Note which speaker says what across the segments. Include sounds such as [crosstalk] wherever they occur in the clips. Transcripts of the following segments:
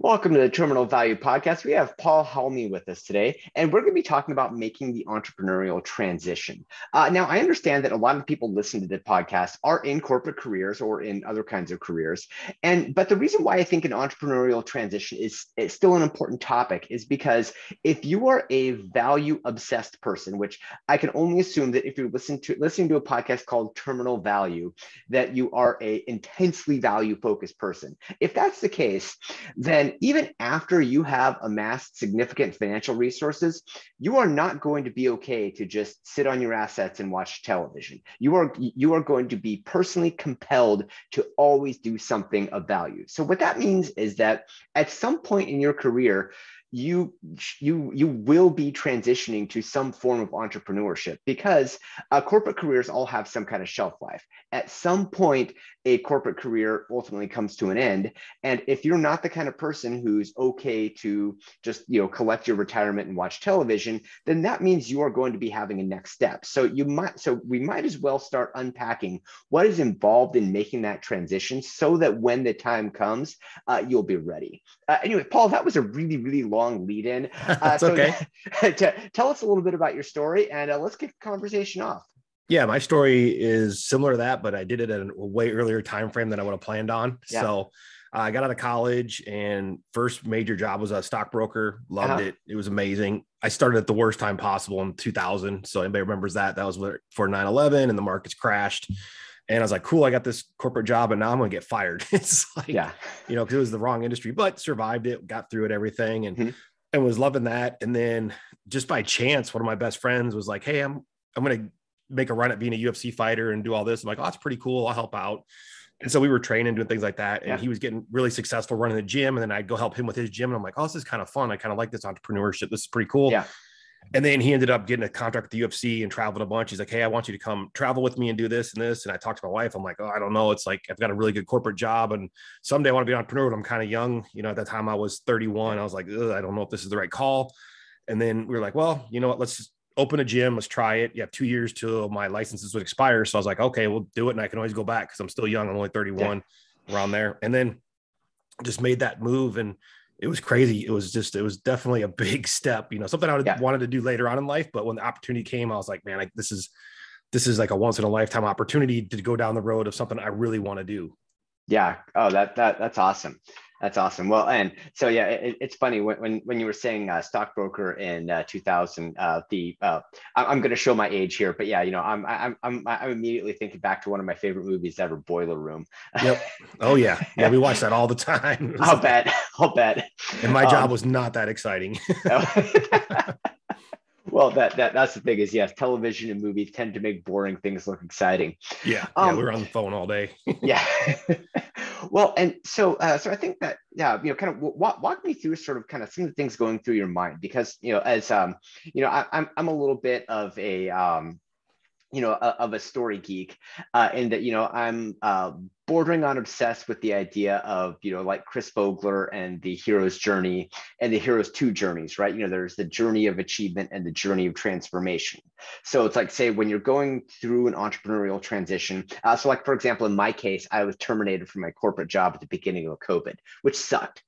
Speaker 1: Welcome to the Terminal Value Podcast. We have Paul Halme with us today, and we're going to be talking about making the entrepreneurial transition. Uh, now, I understand that a lot of people listening to the podcast are in corporate careers or in other kinds of careers, and but the reason why I think an entrepreneurial transition is, is still an important topic is because if you are a value obsessed person, which I can only assume that if you're listening to listening to a podcast called Terminal Value, that you are a intensely value focused person. If that's the case, then and even after you have amassed significant financial resources, you are not going to be okay to just sit on your assets and watch television. You are you are going to be personally compelled to always do something of value. So what that means is that at some point in your career, you you you will be transitioning to some form of entrepreneurship because uh, corporate careers all have some kind of shelf life. At some point a corporate career ultimately comes to an end. And if you're not the kind of person who's okay to just you know collect your retirement and watch television then that means you are going to be having a next step. So you might so we might as well start unpacking what is involved in making that transition so that when the time comes uh, you'll be ready. Uh, anyway paul that was a really really long long lead in. [laughs]
Speaker 2: Uh, so okay. [laughs]
Speaker 1: to, tell us a little bit about your story and uh, let's kick the conversation off.
Speaker 2: Yeah, my story is similar to that, but I did it at a way earlier time frame than I would have planned on. Yeah. So uh, I got out of college and first major job was a stockbroker. Loved uh-huh. it. It was amazing. I started at the worst time possible in 2000. So anybody remembers that? That was for 9/11 and the markets crashed. And I was like, cool, I got this corporate job and now I'm going to get fired. [laughs] it's like, yeah, you know, because it was the wrong industry, but survived it, got through it, everything, and mm-hmm. and was loving that. And then just by chance, one of my best friends was like, hey, I'm I'm going to make a run at being a UFC fighter and do all this. I'm like, oh, that's pretty cool. I'll help out. And so we were training, doing things like that. And yeah. he was getting really successful running the gym. And then I'd go help him with his gym. And I'm like, oh, this is kind of fun. I kind of like this entrepreneurship. This is pretty cool.
Speaker 1: Yeah.
Speaker 2: And then he ended up getting a contract with the UFC and traveled a bunch. He's like, Hey, I want you to come travel with me and do this and this. And I talked to my wife. I'm like, Oh, I don't know. It's like, I've got a really good corporate job and someday I want to be an entrepreneur, but I'm kind of young. You know, at that time I was 31. I was like, I don't know if this is the right call. And then we were like, well, you know what? Let's open a gym. Let's try it. You have two years till my licenses would expire. So I was like, okay, we'll do it. And I can always go back because I'm still young. I'm only 31 yeah. around there. And then just made that move and it was crazy. It was just, it was definitely a big [laughs] step, you know, something I would, yeah. wanted to do later on in life. But when the opportunity came, I was like, man, like this is, this is like a once in a lifetime opportunity to go down the road of something I really want to do.
Speaker 1: Yeah. Oh, that, that, that's awesome. That's awesome. Well, and so yeah, it, it's funny when, when when you were saying uh, stockbroker in uh, 2000. Uh, the uh, I'm going to show my age here, but yeah, you know, I'm I'm I'm I'm immediately thinking back to one of my favorite movies ever, Boiler Room.
Speaker 2: Yep. Oh yeah, yeah. We watch that all the time. [laughs]
Speaker 1: I'll bet. I'll bet.
Speaker 2: And my job um, was not that exciting. [laughs] [laughs]
Speaker 1: well that, that that's the thing is yes television and movies tend to make boring things look exciting.
Speaker 2: Yeah, um, yeah we're on the phone all day. [laughs]
Speaker 1: Yeah. [laughs] Well and so uh, so i think that yeah you know kind of walk, walk me through sort of kind of some of the things going through your mind because you know as um you know I, I'm, I'm a little bit of a um you know, of a story geek, uh, and that you know I'm uh, bordering on obsessed with the idea of you know like Chris Vogler and the hero's journey and the hero's two journeys, right? You know, there's the journey of achievement and the journey of transformation. So it's like say when you're going through an entrepreneurial transition. Uh, so like for example, in my case, I was terminated from my corporate job at the beginning of COVID, which sucked.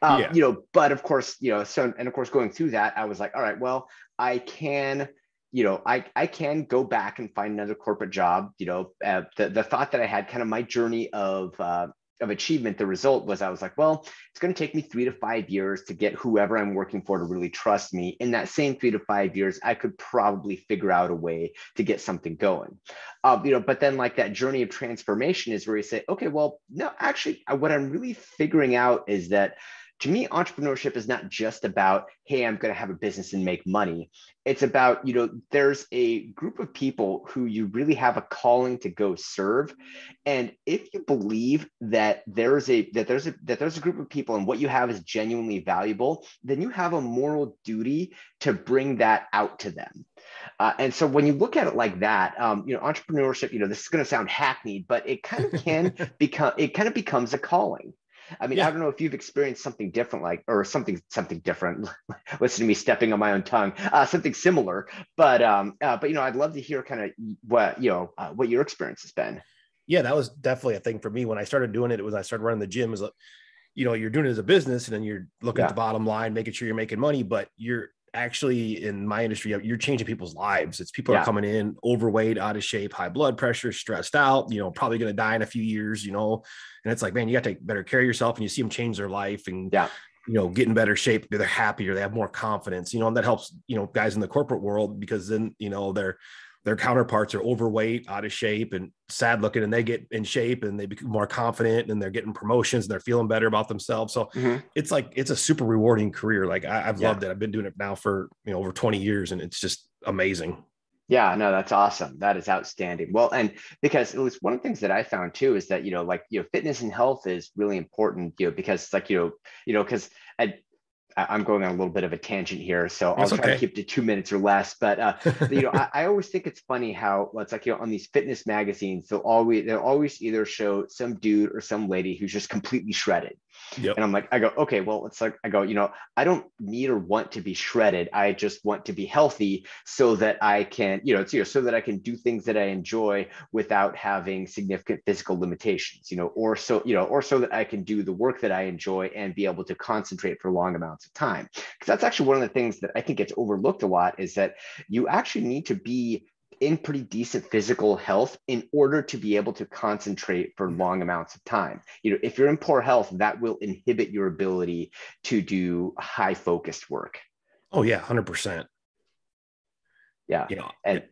Speaker 1: Uh, yeah. You know, but of course, you know, so and of course going through that, I was like, all right, well, I can you know, I, I can go back and find another corporate job. You know, uh, the, the thought that I had kind of my journey of, uh, of achievement, the result was I was like, well, it's going to take me three to five years to get whoever I'm working for to really trust me. In that same three to five years, I could probably figure out a way to get something going. Uh, you know, but then like that journey of transformation is where you say, okay, well, no, actually, what I'm really figuring out is that to me entrepreneurship is not just about hey i'm going to have a business and make money. It's about you know there's a group of people who you really have a calling to go serve. And if you believe that there's a that there's a that there's a group of people and what you have is genuinely valuable then you have a moral duty to bring that out to them. Uh, and so when you look at it like that, um, you know, entrepreneurship, you know, this is going to sound hackneyed, but it kind of can [laughs] become, it kind of becomes a calling. I mean, yeah. I don't know if you've experienced something different, like or something something different. [laughs] Listen to me stepping on my own tongue, uh, something similar. But um, uh, but you know, I'd love to hear kind of what you know uh, what your experience has been.
Speaker 2: Yeah, that was definitely a thing for me when I started doing it. It was I started running the gym. Is like, you know, you're doing it as a business and then you're looking yeah. at the bottom line, making sure you're making money, but you're actually in my industry, you're changing people's lives. It's people yeah. are coming in overweight, out of shape, high blood pressure, stressed out, you know, probably going to die in a few years, you know, and it's like, man, you got to take better care of yourself and you see them change their life and, yeah. you know, get in better shape. They're happier. They have more confidence, you know, and that helps, you know, guys in the corporate world because then, you know, they're, their counterparts are overweight, out of shape, and sad looking, and they get in shape and they become more confident and they're getting promotions and they're feeling better about themselves. So mm-hmm. it's like it's a super rewarding career. Like I, have yeah. loved it. I've been doing it now for you know over 20 years, and it's just amazing.
Speaker 1: Yeah, no, that's awesome. That is outstanding. Well, and because it was one of the things that I found too is that you know, like you know, fitness and health is really important. You know, because like you know, you know, because I'm going on a little bit of a tangent here, so I'll try okay. to keep to two minutes or less. But uh, [laughs] you know, I, I, always think it's funny how it's like you know on these fitness magazines, they'll always they'll always either show some dude or some lady who's just completely shredded, Yep. And I'm like, I go, okay, well, it's like, I go, you know, I don't need or want to be shredded. I just want to be healthy so that I can, you know, you know, so that I can do things that I enjoy without having significant physical limitations, you know, or so, you know, or so that I can do the work that I enjoy and be able to concentrate for long amounts of time. Because that's actually one of the things that I think gets overlooked a lot is that you actually need to be in pretty decent physical health in order to be able to concentrate for long amounts of time. You know, if you're in poor health, that will inhibit your ability to do high focused work.
Speaker 2: Oh yeah, hundred percent.
Speaker 1: Yeah. You know, and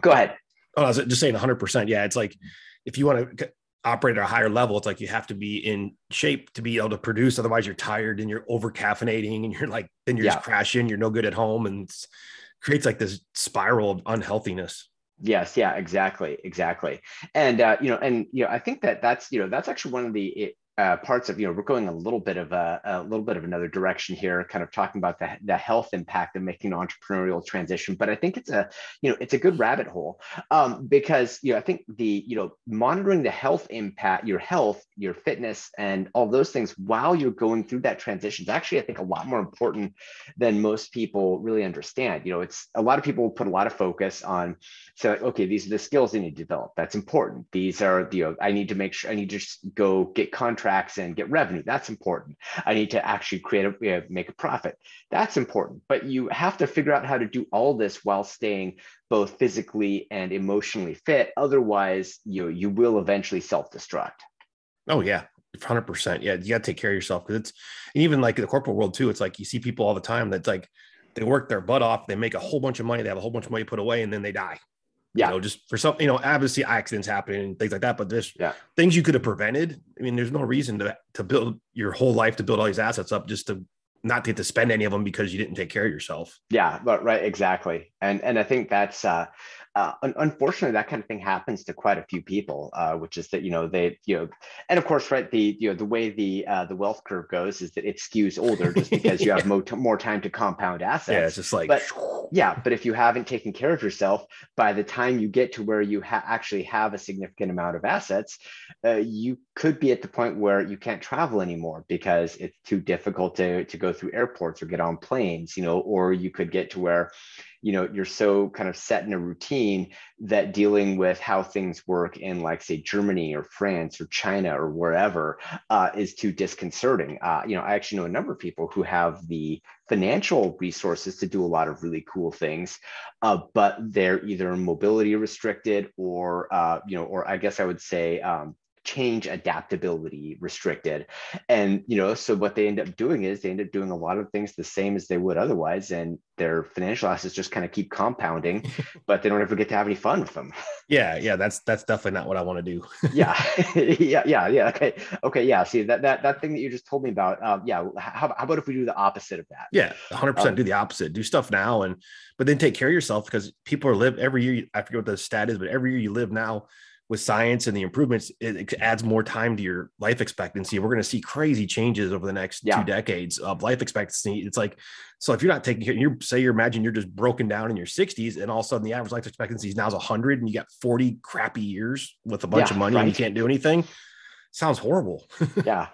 Speaker 1: go ahead.
Speaker 2: Oh, I was just saying hundred percent. Yeah. It's like, if you want to operate at a higher level, it's like you have to be in shape to be able to produce. Otherwise you're tired and you're over caffeinating and you're like, then you're yeah. just crashing. You're no good at home. And it's, creates like this spiral of unhealthiness.
Speaker 1: Yes. Yeah exactly. Exactly. And uh, you know and you know i think that that's you know that's actually one of the uh, parts of you know we're going a little bit of a, a, little bit of another direction here kind of talking about the, the health impact of making an entrepreneurial transition but i think it's a you know it's a good rabbit hole um, because you know i think the you know monitoring the health impact your health your fitness and all those things while you're going through that transition is actually i think a lot more important than most people really understand. You know it's a lot of people put a lot of focus on so okay these are the skills they need to develop. That's important. These are you know i need to make sure i need to just go get contracts contracts and get revenue. That's important. I need to actually create a you know, make a profit. That's important. But you have to figure out how to do all this while staying both physically and emotionally fit. Otherwise, you you will eventually self-destruct.
Speaker 2: Oh yeah, hundred percent. Yeah, you got to take care of yourself because it's even like in the corporate world too. It's like you see people all the time that's like they work their butt off, they make a whole bunch of money, they have a whole bunch of money put away, and then they die yeah. you know, just for some, you know, obviously accidents happen and things like that, but there's yeah. things you could have prevented. I mean, there's no reason to to build your whole life to build all these assets up just to not get to spend any of them because you didn't take care of yourself.
Speaker 1: Yeah, but right, exactly. And and I think that's uh uh, unfortunately, that kind of thing happens to quite a few people, uh, which is that you know they you know, and of course, right the you know the way the uh, the wealth curve goes is that it skews older just [laughs] because you have more, more time to compound assets.
Speaker 2: Yeah, it's just like
Speaker 1: but [laughs] yeah, but if you haven't taken care of yourself, by the time you get to where you ha- actually have a significant amount of assets, uh, you could be at the point where you can't travel anymore because it's too difficult to to go through airports or get on planes, you know, or you could get to where you know you're so kind of set in a routine that dealing with how things work in like say germany or france or china or wherever uh, is too disconcerting. Uh, you know i actually know a number of people who have the financial resources to do a lot of really cool things uh, but they're either mobility restricted or uh, you know or i guess i would say um, change adaptability restricted. And you know so what they end up doing is they end up doing a lot of things the same as they would otherwise and their financial assets just kind of keep compounding [laughs] but they don't ever get to have any fun with them. [laughs]
Speaker 2: Yeah yeah that's that's definitely not what i want to do. [laughs]
Speaker 1: Yeah yeah yeah yeah okay okay yeah see that that that thing that you just told me about um, yeah how, how about if we do the opposite of that?
Speaker 2: Yeah 100% um, do the opposite do stuff now and but then take care of yourself because people are live every year i forget what the stat is but every year you live now with science and the improvements, it, adds more time to your life expectancy. We're going to see crazy changes over the next yeah. two decades of life expectancy. It's like, so if you're not taking care, you say you're imagine you're just broken down in your 60s, and all of a sudden the average life expectancy is now is 100, and you got 40 crappy years with a bunch yeah, of money right. and you can't do anything. Sounds horrible. [laughs]
Speaker 1: yeah.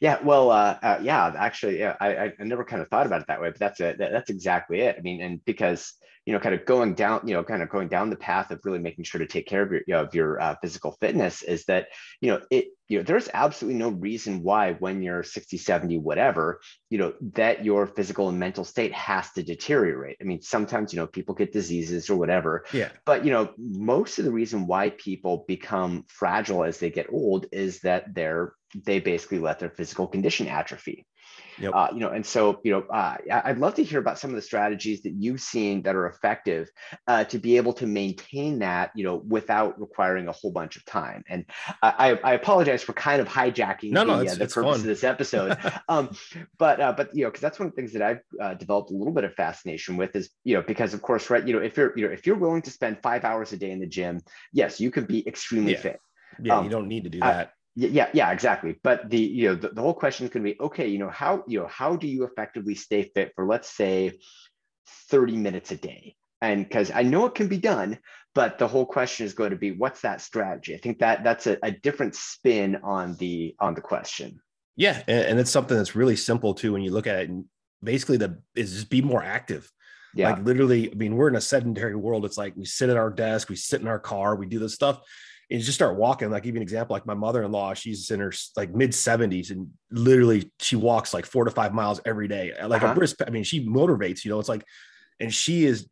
Speaker 1: Yeah, well, uh, uh, yeah, actually, yeah, I, I never kind of thought about it that way, but that's it. That, that's exactly it. I mean, and because you know, kind of going down, you know, kind of going down the path of really making sure to take care of your, you know, of your uh, physical fitness is that, you know, it, you know, there's absolutely no reason why when you're 60, 70, whatever, you know, that your physical and mental state has to deteriorate. I mean, sometimes, you know, people get diseases or whatever.
Speaker 2: Yeah.
Speaker 1: But, you know, most of the reason why people become fragile as they get old is that they're, they basically let their physical condition atrophy. Yep. Uh, you know, and so you know, uh, I'd love to hear about some of the strategies that you've seen that are effective uh, to be able to maintain that, you know, without requiring a whole bunch of time. And I, I apologize for kind of hijacking
Speaker 2: no, no,
Speaker 1: the,
Speaker 2: it's,
Speaker 1: uh, the
Speaker 2: it's
Speaker 1: purpose
Speaker 2: fun.
Speaker 1: of this episode, [laughs] um, but uh, but you know, because that's one of the things that I've uh, developed a little bit of fascination with is you know because of course, right, you know, if you're you know if you're willing to spend five hours a day in the gym, yes, you can be extremely
Speaker 2: yeah.
Speaker 1: fit.
Speaker 2: Yeah, um, you don't need to do that
Speaker 1: yeah yeah exactly. But the you know the, the whole question is going to be okay you know how you know how do you effectively stay fit for let's say 30 minutes a day? And because i know it can be done but the whole question is going to be what's that strategy? I think that that's a, a different spin on the on the question.
Speaker 2: Yeah and, and, it's something that's really simple too when you look at it and basically the is just be more active. Yeah. like literally i mean we're in a sedentary world. It's like we sit at our desk we sit in our car we do this stuff and just start walking. Like give you an example, like my mother-in-law, she's in her like mid 70s and literally she walks like four to five miles every day. Like uh-huh. a brisk, I mean, she motivates, you know, it's like, and she is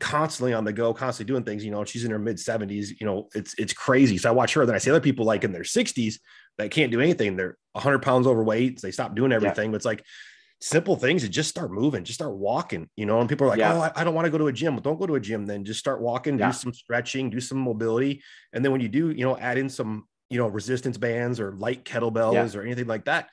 Speaker 2: constantly on the go, constantly doing things, you know, she's in her mid 70s, you know, it's it's crazy. So I watch her. Then I see other people like in their 60s that can't do anything. They're 100 pounds overweight. They stop doing everything. Yeah. But it's like simple things and just start moving, just start walking, you know. And people are like, yeah. oh, I, I don't want to go to a gym. Well, don't go to a gym then. Just start walking, yeah. do some stretching, do some mobility. And then when you do, you know, add in some, you know, resistance bands or light kettlebells yeah. or anything like that.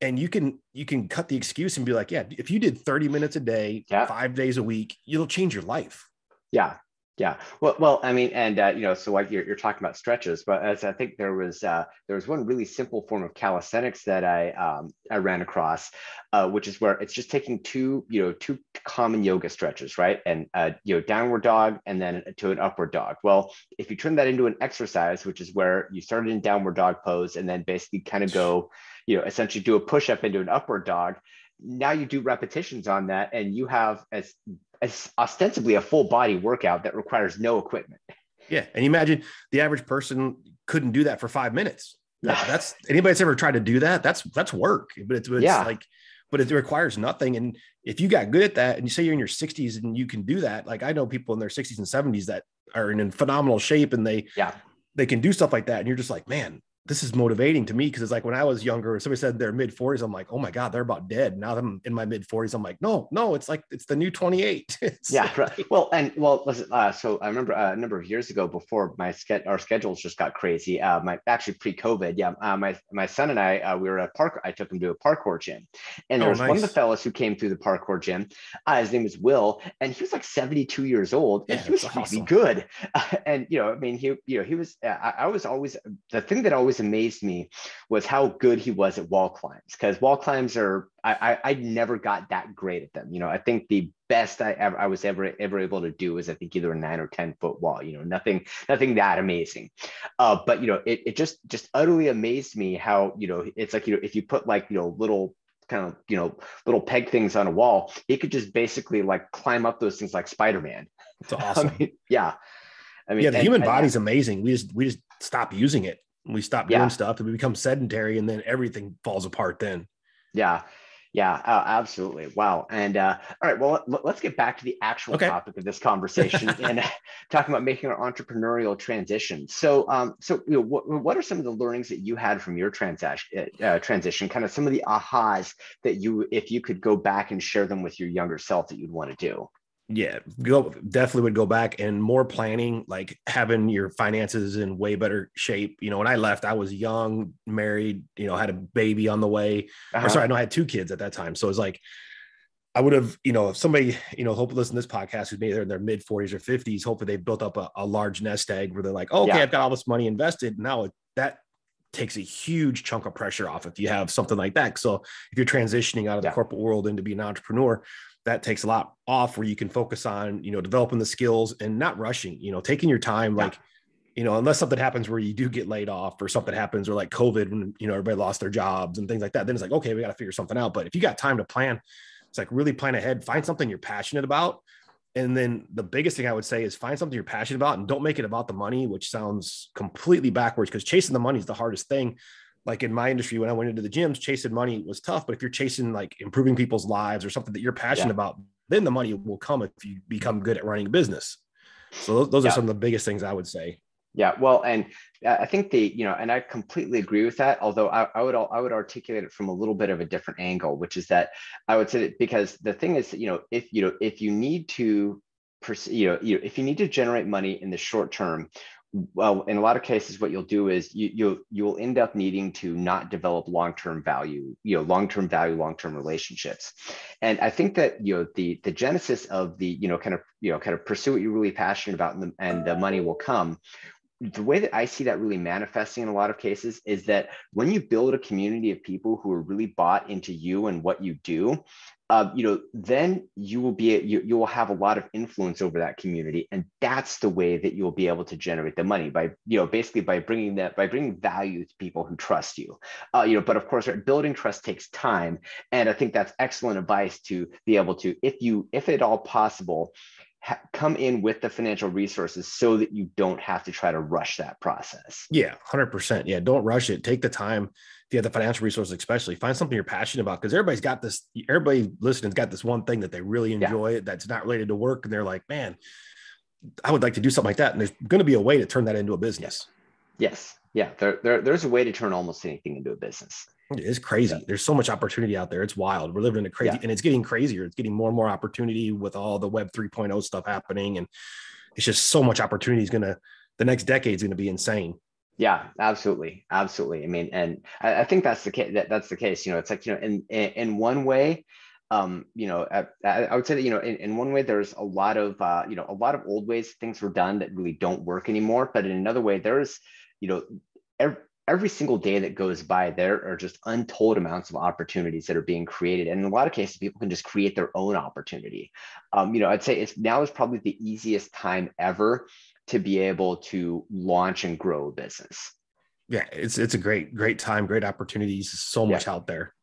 Speaker 2: And you can you can cut the excuse and be like, yeah, if you did 30 minutes a day, five days a week, it'll change your life.
Speaker 1: Yeah. Yeah, well, well, I mean, and uh, you know, so like you're, you're talking about stretches, but as I think there was uh, there was one really simple form of calisthenics that I um, I ran across, uh, which is where it's just taking two you know two common yoga stretches, right, and uh, you know downward dog and then to an upward dog. Well, if you turn that into an exercise, which is where you started in downward dog pose and then basically kind of go, you know, essentially do a push up into an upward dog, now you do repetitions on that and you have as as ostensibly a full body workout that requires no equipment.
Speaker 2: Yeah, and imagine the average person couldn't do that for five minutes. That, that's anybody that's ever tried to do that. That's that's work, but it's, it's yeah. like, but it requires nothing. And if you got good at that, and you say you're in your 60s and you can do that, like I know people in their 60s and 70s that are in phenomenal shape and they
Speaker 1: yeah
Speaker 2: they can do stuff like that, and you're just like, man, this is motivating to me because it's like when I was younger, somebody said they're mid 40s. I'm like, oh my God, they're about dead. Now I'm in my mid 40s. I'm like, no, no, it's like it's the new 28. [laughs]
Speaker 1: yeah, right. Well, and well, listen, uh, so I remember uh, a number of years ago before my ske- our schedules just got crazy. Uh, my actually pre-COVID, yeah, uh, my my son and I uh, we were at park. I took him to a parkour gym, and there oh, was nice. one of the fellows who came through the parkour gym. Uh, his name was Will, and he was like 72 years old, and yeah, he was awesome. really good. [laughs] and you know, I mean, he you know he was. I, I was always the thing that always amazed me was how good he was at wall climbs because wall climbs are I, I, I never got that great at them. You know, I think the best I ever I was ever ever able to do was I think either a nine or ten foot wall. You know, nothing nothing that amazing. Uh, but you know, it, it just just utterly amazed me how you know it's like you know if you put like you know little kind of you know little peg things on a wall, he could just basically like climb up those things like Spider Man.
Speaker 2: It's [laughs] awesome.
Speaker 1: I mean, yeah.
Speaker 2: I mean, yeah, the and, human body's and, amazing. We just we just stop using it we stop doing yeah. stuff and we become sedentary and then everything falls apart then.
Speaker 1: Yeah. Yeah. Uh, absolutely. Wow. And uh, all right. Well let, us get back to the actual okay. topic of this conversation [laughs] and talking about making an entrepreneurial transition. So um so you know, what, what are some of the learnings that you had from your transaction uh, transition? Kind of some of the ahas that you if you could go back and share them with your younger self that you'd want to do
Speaker 2: yeah go definitely would go back and more planning like having your finances in way better shape. You know when i left i was young married you know had a baby on the way. Uh-huh. or sorry no i had two kids at that time. So it's like i would have you know if somebody you know hopefully listen to this podcast who's maybe they're in their mid 40s or 50s hopefully they've built up a, a large nest egg where they're like oh, okay yeah. i've got all this money invested. Now that takes a huge chunk of pressure off if you have something like that. So if you're transitioning out of the corporate world into being an entrepreneur that takes a lot off where you can focus on you know developing the skills and not rushing you know taking your time yeah. like you know unless something happens where you do get laid off or something happens or like covid when you know everybody lost their jobs and things like that then it's like okay we got to figure something out but if you got time to plan it's like really plan ahead find something you're passionate about And then the biggest thing I would say is find something you're passionate about and don't make it about the money, which sounds completely backwards because chasing the money is the hardest thing. Like in my industry, when I went into the gyms, chasing money was tough. But if you're chasing like improving people's lives or something that you're passionate yeah. about, then the money will come if you become good at running a business. So those, those yeah. are some of the biggest things I would say.
Speaker 1: Yeah, well, and uh, I think the you know, and I completely agree with that. Although I, I, would I would articulate it from a little bit of a different angle, which is that I would say that because the thing is, you know, if you know if you need to, you know, you know, if you need to generate money in the short term, well, in a lot of cases, what you'll do is you you'll you'll end up needing to not develop long-term value, you know, long-term value, long-term relationships. And I think that you know the the genesis of the you know kind of you know kind of pursue what you're really passionate about, and the, and the money will come the way that I see that really manifesting in a lot of cases is that when you build a community of people who are really bought into you and what you do, uh, you know, then you will be you, you will have a lot of influence over that community, and that's the way that you will be able to generate the money by you know basically by bringing that by bringing value to people who trust you. Uh, you know, but of course, right, building trust takes time, and I think that's excellent advice to be able to, if you if at all possible, ha- come in with the financial resources so that you don't have to try to rush that process.
Speaker 2: Yeah, 100%. Yeah, don't rush it. Take the time. If you have the financial resources, especially find something you're passionate about because everybody's got this, everybody listening's got this one thing that they really enjoy yeah. that's not related to work. And they're like, man, I would like to do something like that. And there's going to be a way to turn that into a business.
Speaker 1: Yes. Yeah. There, there, there's a way to turn almost anything into a business.
Speaker 2: It's crazy. Yeah. There's so much opportunity out there. It's wild. We're living in a crazy, yeah. and it's getting crazier. It's getting more and more opportunity with all the Web 3.0 stuff happening, and it's just so much opportunity is gonna. The next decade is gonna be insane.
Speaker 1: Yeah, absolutely, absolutely. I mean, and I, I think that's the case. That, that's the case. You know, it's like you know, in in, in one way, um, you know, I, I, would say that you know, in, in one way, there's a lot of uh, you know, a lot of old ways things were done that really don't work anymore. But in another way, there's you know, every, every single day that goes by, there are just untold amounts of opportunities that are being created. And in a lot of cases, people can just create their own opportunity. Um, you know, I'd say it's now is probably the easiest time ever to be able to launch and grow a business.
Speaker 2: Yeah, it's it's a great, great time, great opportunities, so much yeah. out there.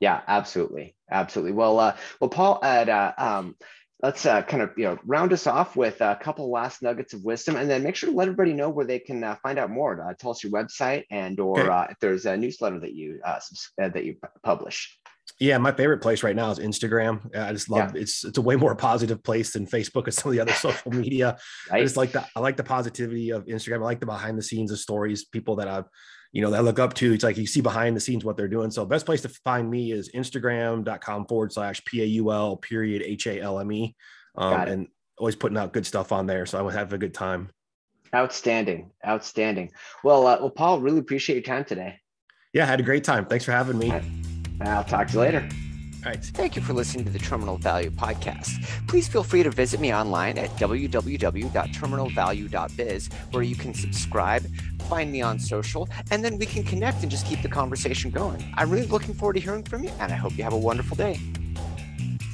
Speaker 1: Yeah, absolutely. Absolutely. Well, uh, well, Paul, at uh, um, let's uh, kind of you know round us off with a couple last nuggets of wisdom and then make sure to let everybody know where they can uh, find out more uh, tell us your website and or okay. Uh, if there's a newsletter that you uh, uh, that you publish
Speaker 2: yeah my favorite place right now is instagram i just love yeah. it's it's a way more positive place than facebook and some of the other [laughs] social media right. i just like the i like the positivity of instagram i like the behind the scenes of stories people that i've you know, that I look up to. It's like you see behind the scenes what they're doing. So best place to find me is instagram.com forward slash P-A-U-L period H-A-L-M-E. Um, and always putting out good stuff on there. So I would have a good time.
Speaker 1: Outstanding. Outstanding. Well, uh, well, Paul, really appreciate your time today.
Speaker 2: Yeah, I had a great time. Thanks for having me.
Speaker 1: I'll talk to you later.
Speaker 2: All right.
Speaker 1: Thank you for listening to the Terminal Value Podcast. Please feel free to visit me online at www.terminalvalue.biz, where you can subscribe, find me on social, and then we can connect and just keep the conversation going. I'm really looking forward to hearing from you, and I hope you have a wonderful day.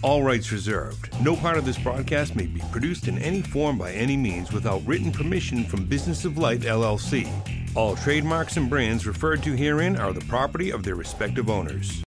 Speaker 3: All rights reserved. No part of this broadcast may be produced in any form by any means without written permission from Business of Light LLC. All trademarks and brands referred to herein are the property of their respective owners.